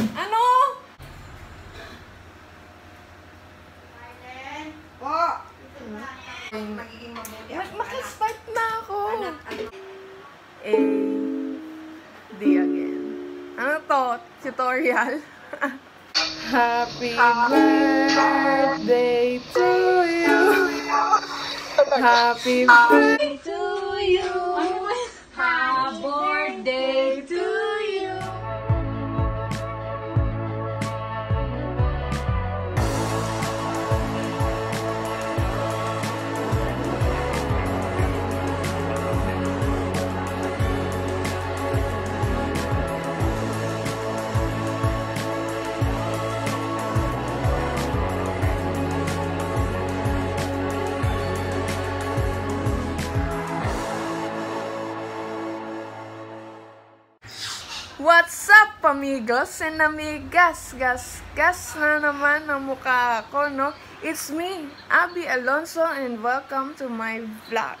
Ano? Po! Magiging mabuti Ma- ako. Makastart na ako. Anak? A, D again. Ano to? Tutorial? Happy birthday to you. Happy birthday to you. What's up, amigos and amigas? Gas, gas na naman ang mukha ko, no? It's me, Abby Alonso, and welcome to my vlog.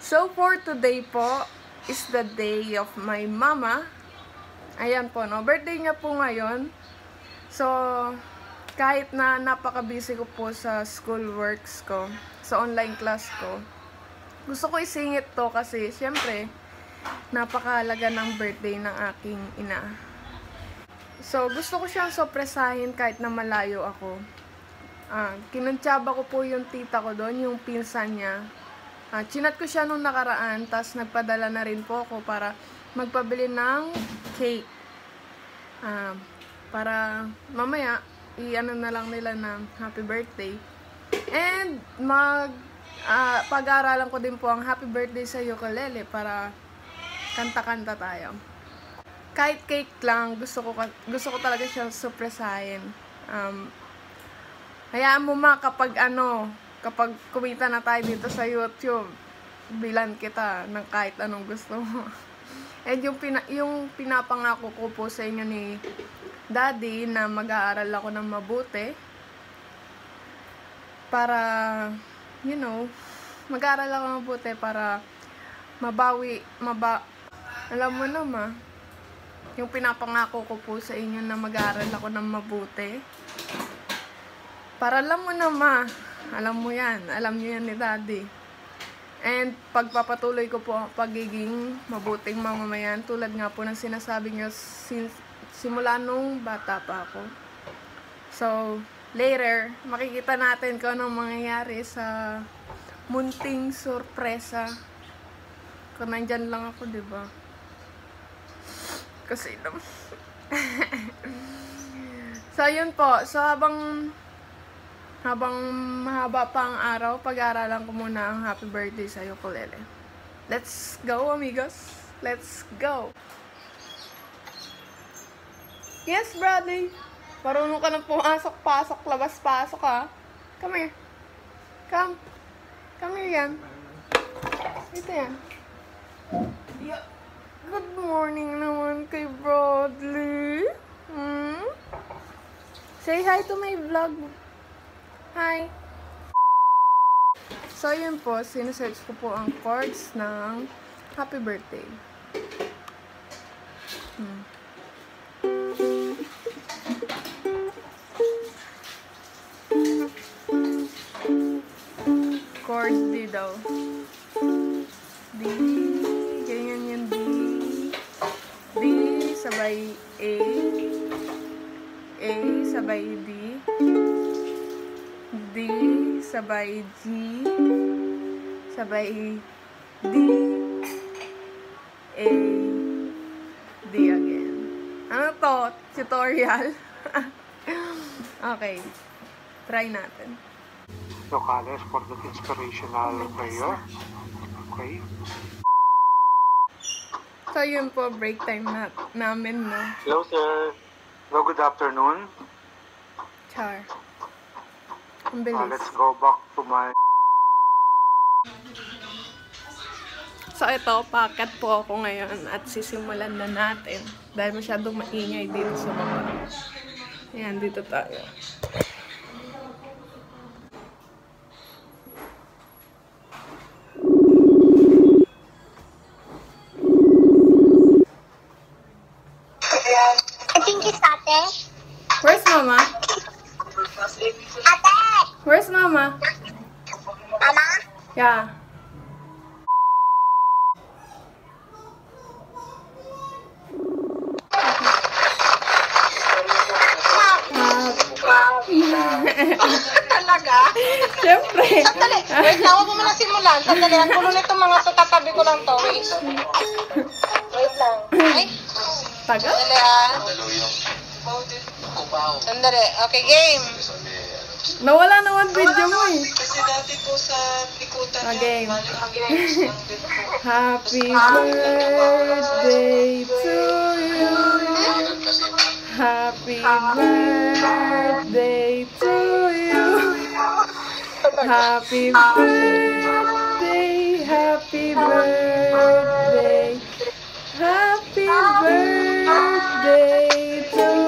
So, for today po, is the day of my mama. Ayan po, no? Birthday niya po ngayon. So, kahit na napaka-busy ko po sa school works ko, sa online class ko, gusto ko isingit to kasi, syempre, napakahalaga ng birthday ng aking ina. So, gusto ko siyang sorpresahin kahit na malayo ako. Ah, kinantsaba ko po yung tita ko doon, yung pinsan niya. Ah, chinat ko siya nung nakaraan, tas nagpadala na rin po ako para magpabili ng cake. Ah, para mamaya, i-ano na lang nila na happy birthday. And mag ah, pag-aaralan ko din po ang happy birthday sa ukulele para kanta-kanta tayo. Kahit cake lang, gusto ko gusto ko talaga siyang surpresahin. Um, hayaan mo ma kapag ano, kapag kumita na tayo dito sa YouTube, bilan kita ng kahit anong gusto mo. And yung, pina, yung pinapangako ko po sa inyo ni Daddy na mag-aaral ako ng mabuti para, you know, mag-aaral ako ng mabuti para mabawi, maba, alam mo na ma, yung pinapangako ko po sa inyo na mag-aaral ako ng mabuti. Para alam mo na ma, alam mo yan, alam niyo yan ni daddy. And pagpapatuloy ko po pagiging mabuting mamamayan tulad nga po ng sinasabi niyo since, simula nung bata pa ako. So, later, makikita natin kung anong mangyayari sa munting sorpresa kung nandyan lang ako, di ba? Kasi naman. so, yun po. So, habang habang mahaba pa ang araw, pag-aaralan ko muna ang happy birthday sa ukulele. Let's go, amigos. Let's go. Yes, Bradley. Marunong ka na pumasok-pasok, labas-pasok, ha? Come here. Come. Come here yan. Ito yan. Good morning naman kay Bradley. Hmm? Say hi to my vlog. Hi. So, yun po. Sinesearch ko po ang chords ng happy birthday. Hmm. Chords D daw. D, sabay A. A, sabay D. D, sabay G. Sabay D. A. D again. Ano to? Tutorial? okay. Try natin. locales for the inspirational prayer. Okay. So, yun po, break time na, namin, no? Hello, sir. Hello, good afternoon. Char. Ang Uh, bilis. let's go back to my So, ito, packet po ako ngayon at sisimulan na natin. Dahil masyadong maingay dito sa baba. Ayan, dito tayo. Yeah. Talaga? Siyempre. Sandali. Wait lang, huwag mo muna simulan. Sandali, ang gulo nito mga tatabi ko lang to. Wait. Wait lang. Ay, Tagal? sandali ah. Sandali. Okay, game. Nawala naman video mo eh. Kasi dati po sa likutan Okay. din po. Happy birthday to you. Happy birthday to you. Happy birthday, happy birthday. Happy birthday to you.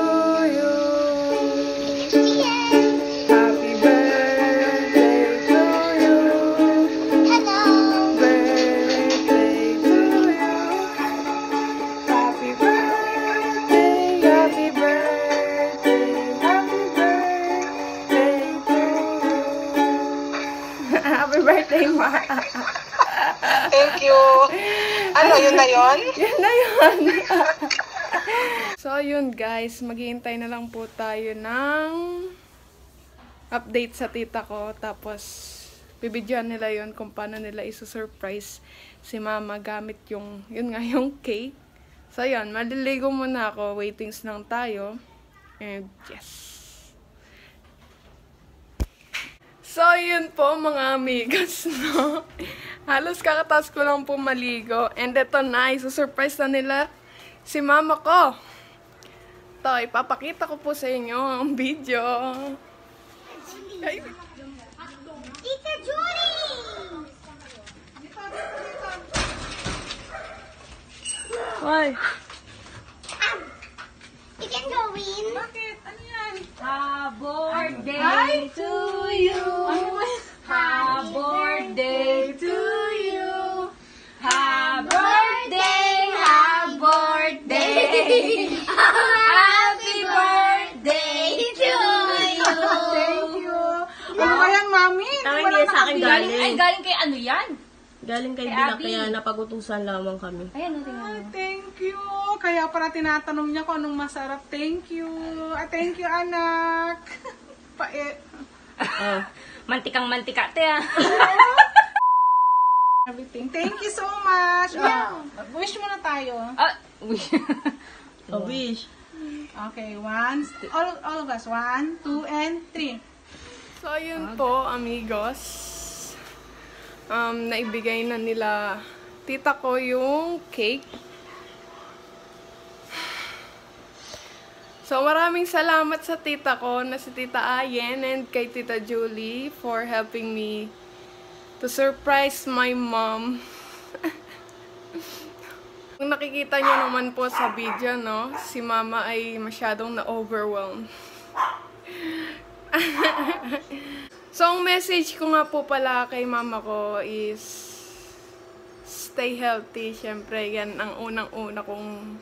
Ano, yun na yun? Yan na yun. so, yun guys. Maghihintay na lang po tayo ng update sa tita ko. Tapos, bibidyoan nila yun kung paano nila isu-surprise si mama gamit yung, yun nga, yung cake. So, yun. Maliligo muna ako. Waitings lang tayo. And, yes. So, yun po mga amigas, no? Halos kakataas ko lang po maligo. And eto na, isusurprise na nila si mama ko. Ito, ipapakita ko po sa inyo ang video. Ay, Tita Judy! ay. You can go in. Birthday to you. Happy birthday to you. Happy birthday, happy birthday. Happy birthday to you. Thank you. Ano ba yan, mami? Galing, ay, galing kay ano yan? Galing kay Kay Bila, Abby. kaya napagutusan lamang kami. Ayan, o, tingnan mo. Thank you. Kaya para tinatanong niya kung anong masarap. Thank you. Ah, thank you, anak. Pait. Oh, mantikang mantika, te ah. Everything. Thank you so much. Ah, wish muna tayo. Ah, uy. A wish. Okay, one. All, all of us. One, two, and three. So, yun po, amigos. Um, naibigay na nila tita ko yung cake. So, maraming salamat sa tita ko na si Tita Ayen and kay Tita Julie for helping me to surprise my mom. Kung nakikita nyo naman po sa video, no, si mama ay masyadong na-overwhelmed. So, ang message ko nga po pala kay mama ko is stay healthy. Siyempre, yan ang unang-una kong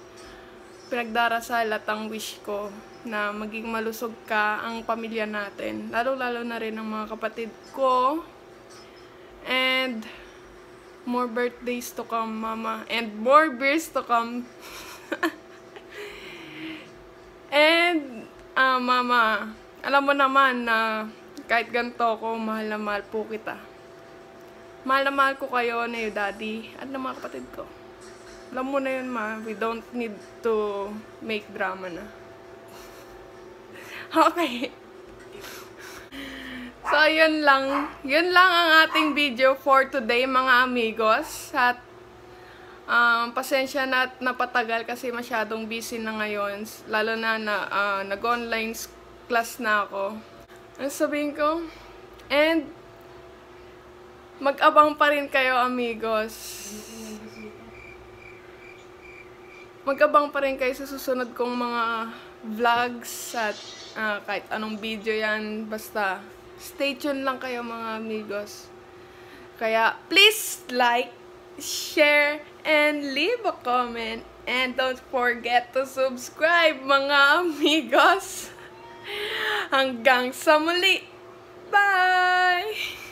pinagdarasal at ang wish ko na maging malusog ka ang pamilya natin. Lalo-lalo na rin ang mga kapatid ko. And more birthdays to come, mama. And more beers to come. And, ah, mama, alam mo naman na kahit ganito ako, mahal na mahal po kita. Mahal na mahal ko kayo na yung daddy at ng mga kapatid ko. Alam mo na yun, ma. We don't need to make drama na. Okay. So, yun lang. Yun lang ang ating video for today, mga amigos. At Um, pasensya na at napatagal kasi masyadong busy na ngayon. Lalo na na ah, nag-online class na ako. Ano sabihin ko? And, mag-abang pa rin kayo, amigos. Mag-abang pa rin kayo sa susunod kong mga vlogs at ah, kahit anong video yan. Basta, stay tuned lang kayo, mga amigos. Kaya, please like, share, and leave a comment. And don't forget to subscribe mga amigos. Hanggang sa muli! Bye!